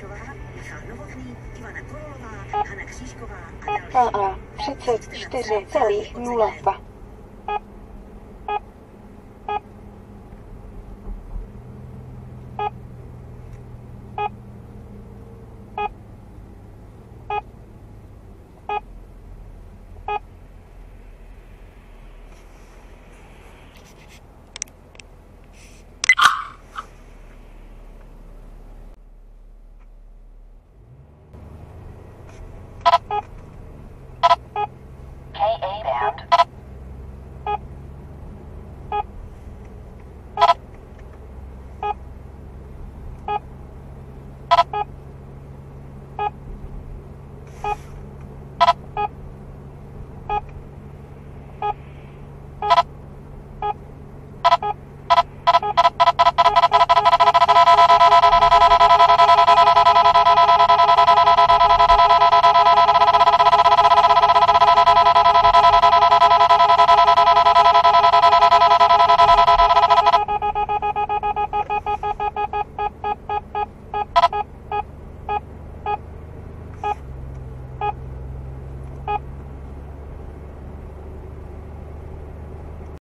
Jarošová, Michal Novotný, Ivana Korolová, Hana Křížková a další. AA 34,02.